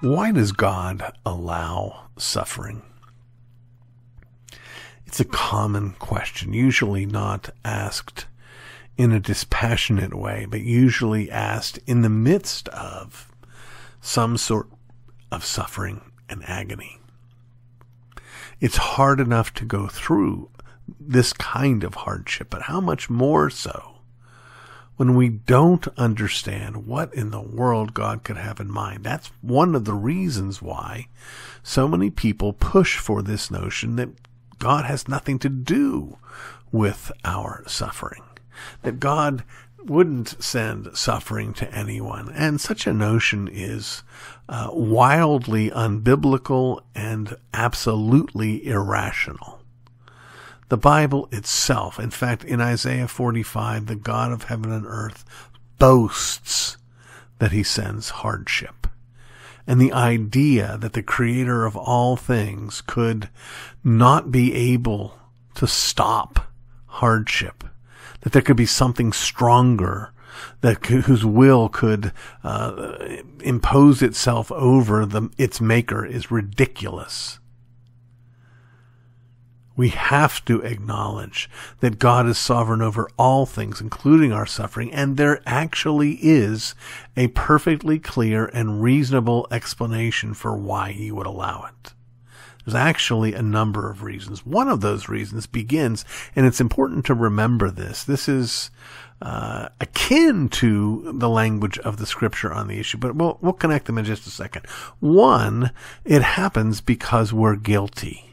Why does God allow suffering? It's a common question, usually not asked in a dispassionate way, but usually asked in the midst of some sort of suffering and agony. It's hard enough to go through this kind of hardship, but how much more so when we don't understand what in the world God could have in mind. That's one of the reasons why so many people push for this notion that God has nothing to do with our suffering, that God wouldn't send suffering to anyone. And such a notion is uh, wildly unbiblical and absolutely irrational the Bible itself. In fact, in Isaiah 45, the God of heaven and earth boasts that he sends hardship. And the idea that the creator of all things could not be able to stop hardship, that there could be something stronger that whose will could uh, impose itself over the, its maker is ridiculous. We have to acknowledge that God is sovereign over all things, including our suffering, and there actually is a perfectly clear and reasonable explanation for why He would allow it. There's actually a number of reasons. One of those reasons begins, and it's important to remember this. This is uh, akin to the language of the scripture on the issue, but we'll, we'll connect them in just a second. One, it happens because we're guilty.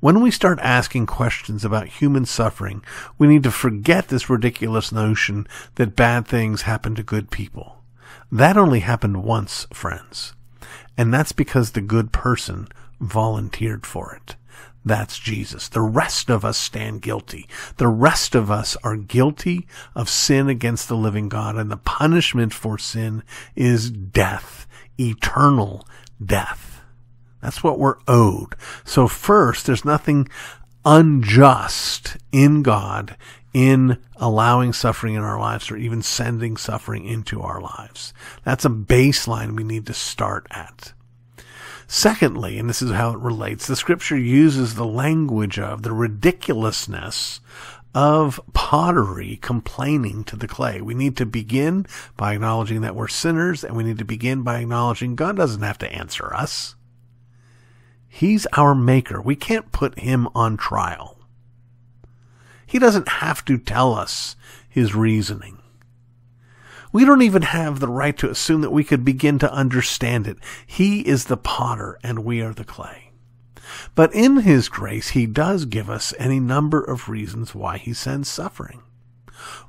When we start asking questions about human suffering, we need to forget this ridiculous notion that bad things happen to good people. That only happened once, friends. And that's because the good person volunteered for it. That's Jesus. The rest of us stand guilty. The rest of us are guilty of sin against the living God, and the punishment for sin is death, eternal death. That's what we're owed. So first, there's nothing unjust in God in allowing suffering in our lives or even sending suffering into our lives. That's a baseline we need to start at. Secondly, and this is how it relates, the scripture uses the language of the ridiculousness of pottery complaining to the clay. We need to begin by acknowledging that we're sinners and we need to begin by acknowledging God doesn't have to answer us. He's our maker. We can't put him on trial. He doesn't have to tell us his reasoning. We don't even have the right to assume that we could begin to understand it. He is the potter and we are the clay. But in his grace, he does give us any number of reasons why he sends suffering.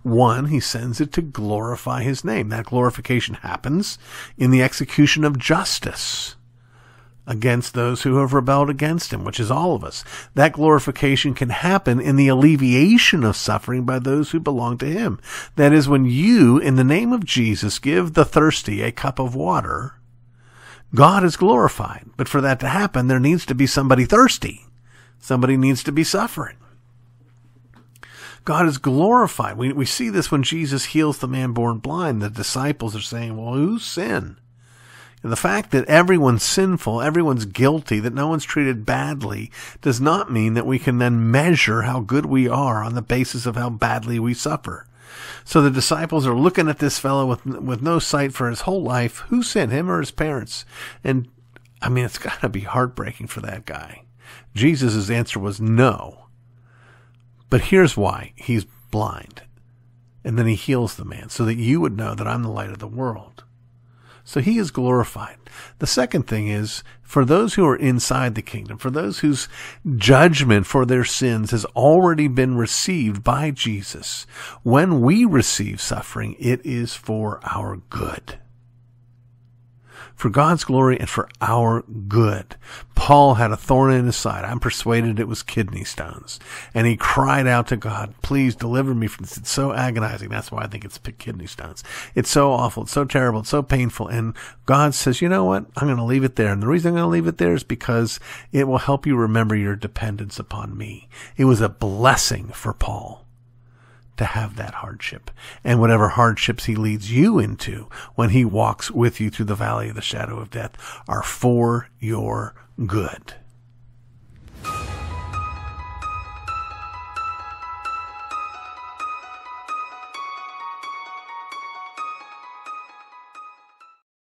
One, he sends it to glorify his name. That glorification happens in the execution of justice against those who have rebelled against him, which is all of us. That glorification can happen in the alleviation of suffering by those who belong to him. That is when you, in the name of Jesus, give the thirsty a cup of water, God is glorified. But for that to happen, there needs to be somebody thirsty. Somebody needs to be suffering. God is glorified. We, we see this when Jesus heals the man born blind. The disciples are saying, well, whose sin? The fact that everyone's sinful, everyone's guilty, that no one's treated badly, does not mean that we can then measure how good we are on the basis of how badly we suffer. So the disciples are looking at this fellow with with no sight for his whole life. Who sent him or his parents? And I mean, it's got to be heartbreaking for that guy. Jesus' answer was no. But here's why he's blind. And then he heals the man so that you would know that I'm the light of the world. So he is glorified. The second thing is for those who are inside the kingdom, for those whose judgment for their sins has already been received by Jesus, when we receive suffering, it is for our good for God's glory and for our good. Paul had a thorn in his side. I'm persuaded it was kidney stones. And he cried out to God, please deliver me from this. It's so agonizing. That's why I think it's kidney stones. It's so awful. It's so terrible. It's so painful. And God says, you know what? I'm going to leave it there. And the reason I'm going to leave it there is because it will help you remember your dependence upon me. It was a blessing for Paul to have that hardship. And whatever hardships he leads you into when he walks with you through the valley of the shadow of death are for your good.